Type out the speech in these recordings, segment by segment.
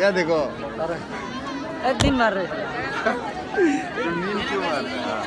यह देखो। एक दिन मार रहे। नींद क्यों मार रहे हैं?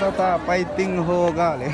ta ta bay tinh hô gà lệ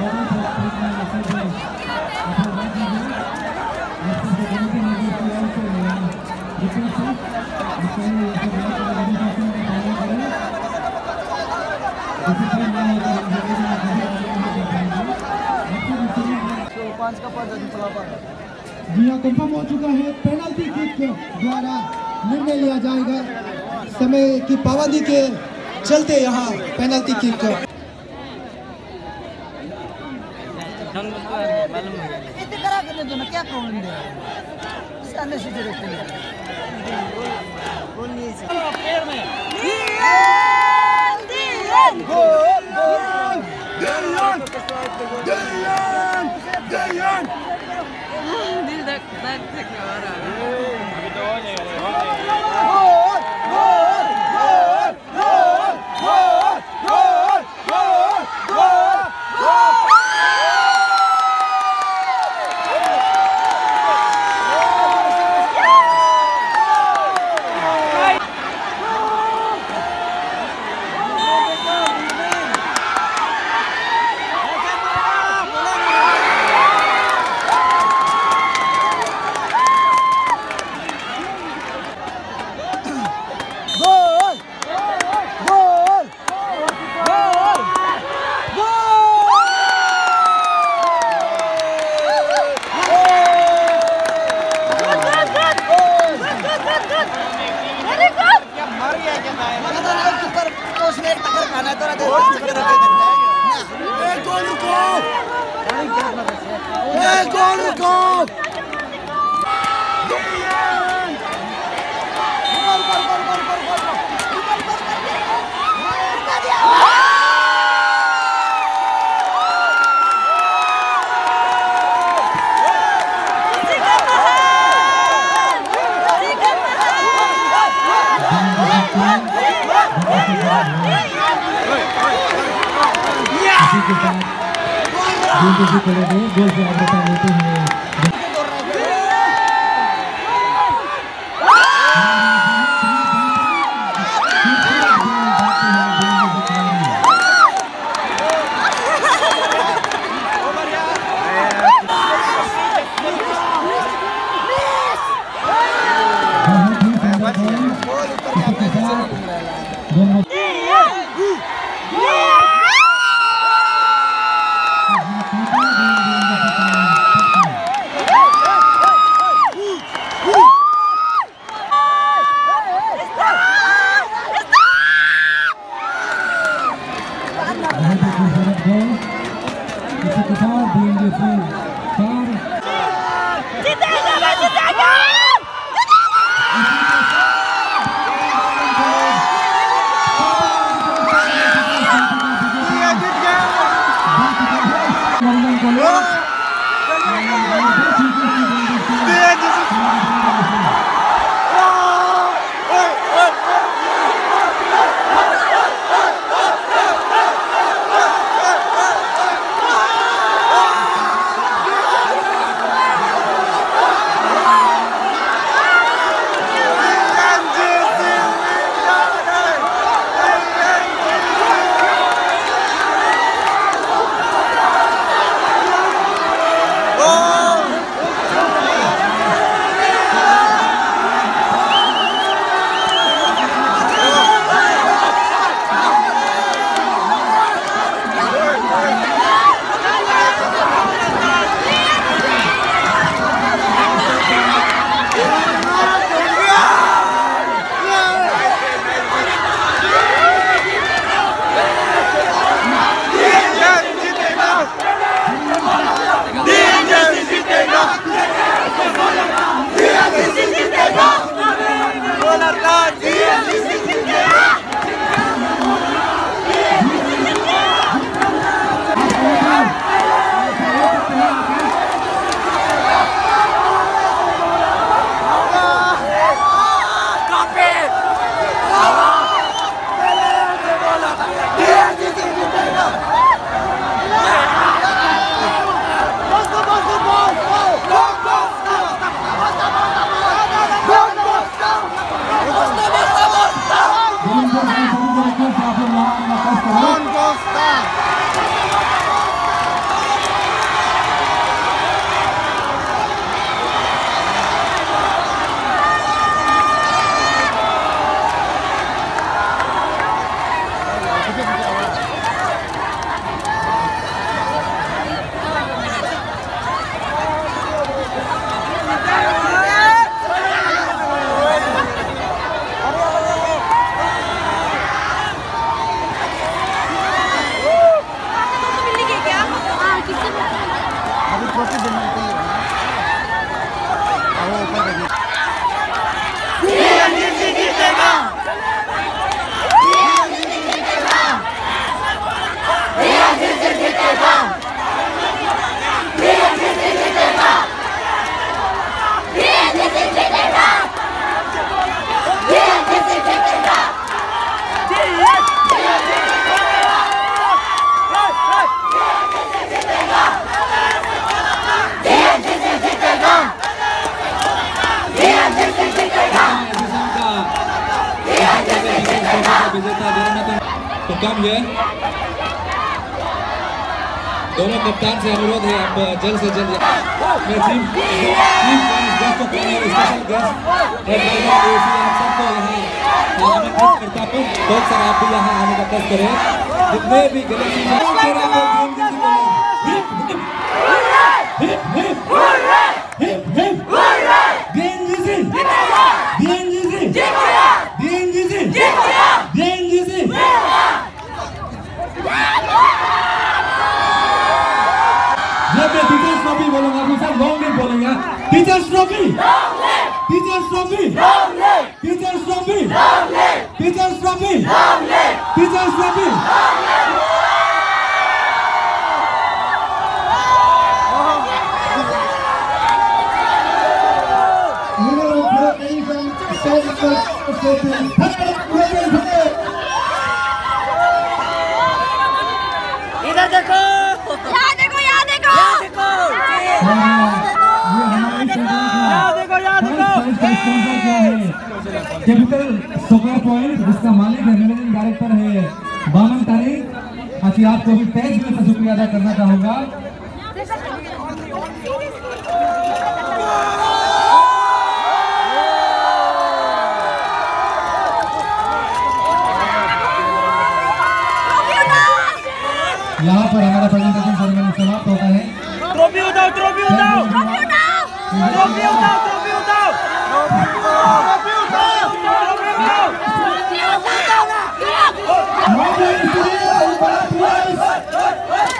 Thank you. France का पर्दा जी हाँ कन्फर्म हो चुका है पेनल्टी किक द्वारा निर्णय लिया जाएगा समय की पाबंदी के चलते यहाँ पेनल्टी किक क्या I'd pick no up. Indonesia Kolobo, gol de Abraham Lutuhnya. Yeah! देता है में तो, तो, कम है। दोनों कप्तान से अनुरोध है आप जल्द से जल्द टीम तो बहुत सारा आप भी यहाँ आने का कष्ट करें। जितने भी गलत Teachers trophy. Teachers trophy. Teachers trophy. Teachers trophy. Teachers trophy. You know, what even said, capital soccer point जिसका मालिक है मैनेजिंग डायरेक्टर है बामन तारिक। आखिर आपको भी तय दिल से शुक्रिया अदा करना चाहूँगा। यहाँ पर हमारा प्रेजेंटेशन सेरेमनी समाप्त होता है। ट्रॉफी उठाओ ट्रॉफी उठाओ। ट्रॉफी उठाओ ट्रॉफी उठाओ।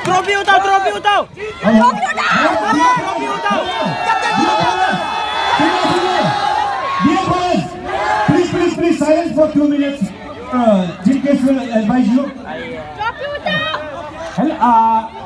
Trophy utau, trophy utau. Trophy utau. Trophy utau. Captain Dear boys, please, please, please, silence for two minutes. Uh, GKS will advise you. Trophy utau. Hello, uh,